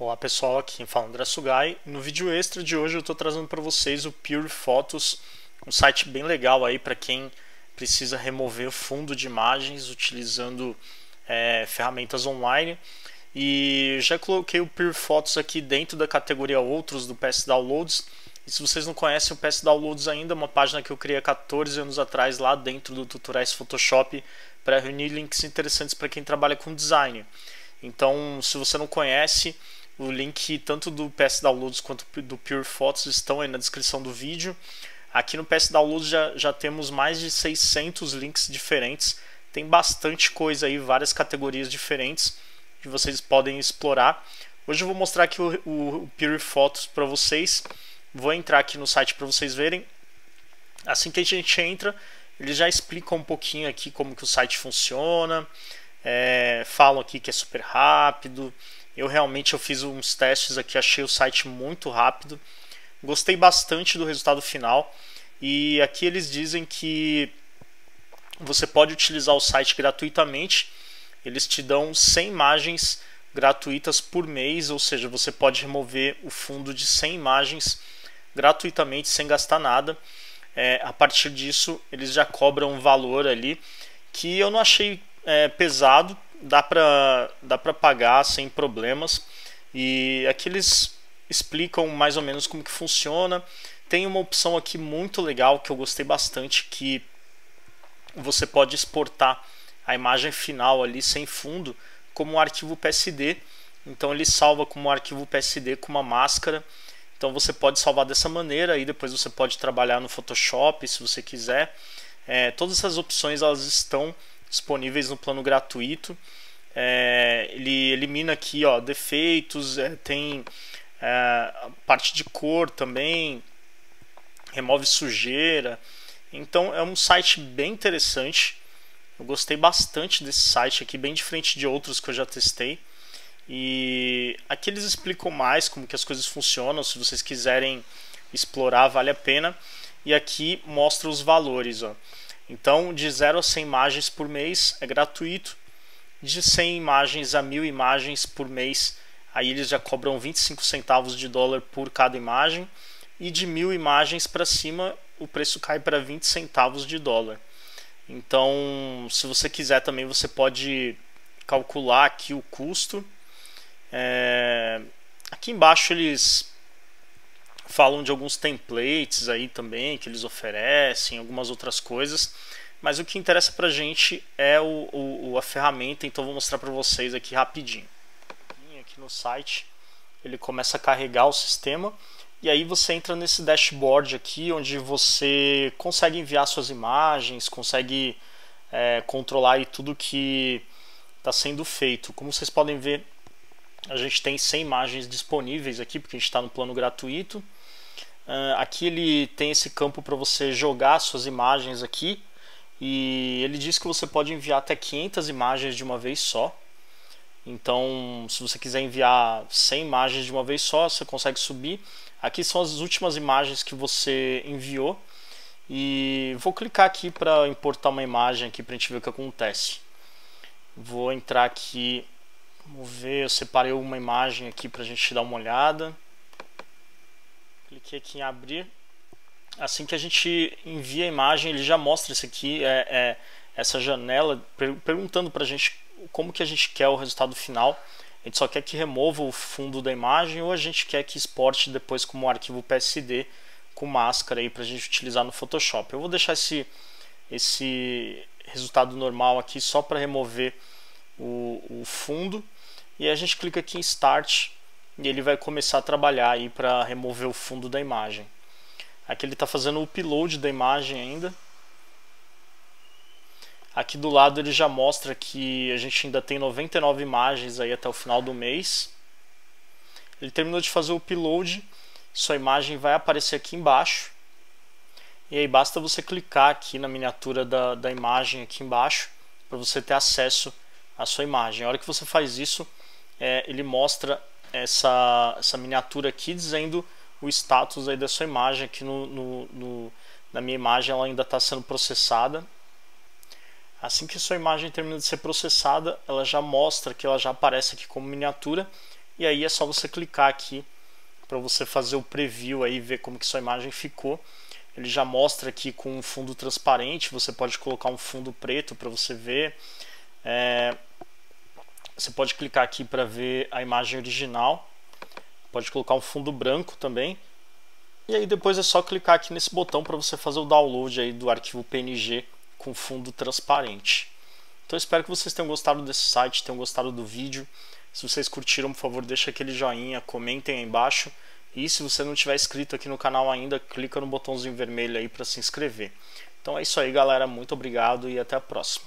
Olá pessoal, aqui quem fala é André Sugai. No vídeo extra de hoje eu estou trazendo para vocês o Pure Photos, um site bem legal aí para quem precisa remover fundo de imagens utilizando é, ferramentas online. E já coloquei o Pure Photos aqui dentro da categoria Outros do PS Downloads. E se vocês não conhecem o PS Downloads ainda, é uma página que eu criei há 14 anos atrás lá dentro do Tutoriais Photoshop para reunir links interessantes para quem trabalha com design. Então, se você não conhece, o link tanto do PS Downloads quanto do Pure Photos estão aí na descrição do vídeo. Aqui no PS Downloads já, já temos mais de 600 links diferentes. Tem bastante coisa aí, várias categorias diferentes que vocês podem explorar. Hoje eu vou mostrar aqui o, o, o Pure Photos para vocês. Vou entrar aqui no site para vocês verem. Assim que a gente entra, ele já explica um pouquinho aqui como que o site funciona. É, falam aqui que é super rápido. Eu realmente eu fiz uns testes aqui, achei o site muito rápido. Gostei bastante do resultado final. E aqui eles dizem que você pode utilizar o site gratuitamente. Eles te dão 100 imagens gratuitas por mês, ou seja, você pode remover o fundo de 100 imagens gratuitamente sem gastar nada. É, a partir disso, eles já cobram um valor ali que eu não achei é, pesado, dá para dá para pagar sem problemas. E aqui eles explicam mais ou menos como que funciona. Tem uma opção aqui muito legal que eu gostei bastante que você pode exportar a imagem final ali sem fundo como um arquivo PSD. Então ele salva como um arquivo PSD com uma máscara. Então você pode salvar dessa maneira e depois você pode trabalhar no Photoshop se você quiser. É, todas essas opções elas estão disponíveis no plano gratuito. É, ele elimina aqui ó, defeitos, é, tem é, parte de cor também, remove sujeira. Então é um site bem interessante. Eu gostei bastante desse site aqui, bem diferente de outros que eu já testei. E aqui eles explicam mais como que as coisas funcionam, se vocês quiserem explorar, vale a pena. E aqui mostra os valores. Ó. Então, de 0 a 100 imagens por mês é gratuito. De 100 imagens a 1000 imagens por mês, aí eles já cobram 25 centavos de dólar por cada imagem. E de 1000 imagens para cima, o preço cai para 20 centavos de dólar. Então, se você quiser também, você pode calcular aqui o custo. É... Aqui embaixo eles falam de alguns templates aí também que eles oferecem, algumas outras coisas. Mas o que interessa pra gente é o, o a ferramenta, então vou mostrar para vocês aqui rapidinho. Aqui no site ele começa a carregar o sistema e aí você entra nesse dashboard aqui onde você consegue enviar suas imagens, consegue é, controlar aí tudo que está sendo feito. Como vocês podem ver, a gente tem 100 imagens disponíveis aqui porque a gente está no plano gratuito. Uh, aqui ele tem esse campo para você jogar suas imagens aqui e ele diz que você pode enviar até 500 imagens de uma vez só. Então, se você quiser enviar 100 imagens de uma vez só, você consegue subir. Aqui são as últimas imagens que você enviou. E vou clicar aqui para importar uma imagem aqui para a gente ver o que acontece. Vou entrar aqui, vamos ver, eu separei uma imagem aqui para a gente dar uma olhada. Cliquei aqui em abrir. Assim que a gente envia a imagem, ele já mostra isso aqui, é, é essa janela, per perguntando para a gente como que a gente quer o resultado final. A gente só quer que remova o fundo da imagem ou a gente quer que exporte depois como arquivo PSD com máscara aí para a gente utilizar no Photoshop. Eu vou deixar esse, esse resultado normal aqui só para remover o, o fundo e a gente clica aqui em Start e ele vai começar a trabalhar aí para remover o fundo da imagem. Aqui ele está fazendo o upload da imagem ainda. Aqui do lado ele já mostra que a gente ainda tem 99 imagens aí até o final do mês. Ele terminou de fazer o upload, sua imagem vai aparecer aqui embaixo. E aí basta você clicar aqui na miniatura da, da imagem aqui embaixo para você ter acesso à sua imagem. A hora que você faz isso, é, ele mostra essa, essa miniatura aqui dizendo o status aí da sua imagem aqui no, no, no na minha imagem ela ainda está sendo processada assim que sua imagem termina de ser processada ela já mostra que ela já aparece aqui como miniatura e aí é só você clicar aqui para você fazer o preview aí ver como que sua imagem ficou. Ele já mostra aqui com um fundo transparente, você pode colocar um fundo preto para você ver. É, você pode clicar aqui para ver a imagem original. Pode colocar um fundo branco também. E aí depois é só clicar aqui nesse botão para você fazer o download aí do arquivo PNG com fundo transparente. Então espero que vocês tenham gostado desse site, tenham gostado do vídeo. Se vocês curtiram, por favor, deixa aquele joinha, comentem aí embaixo. E se você não tiver inscrito aqui no canal ainda, clica no botãozinho vermelho aí para se inscrever. Então é isso aí, galera. Muito obrigado e até a próxima.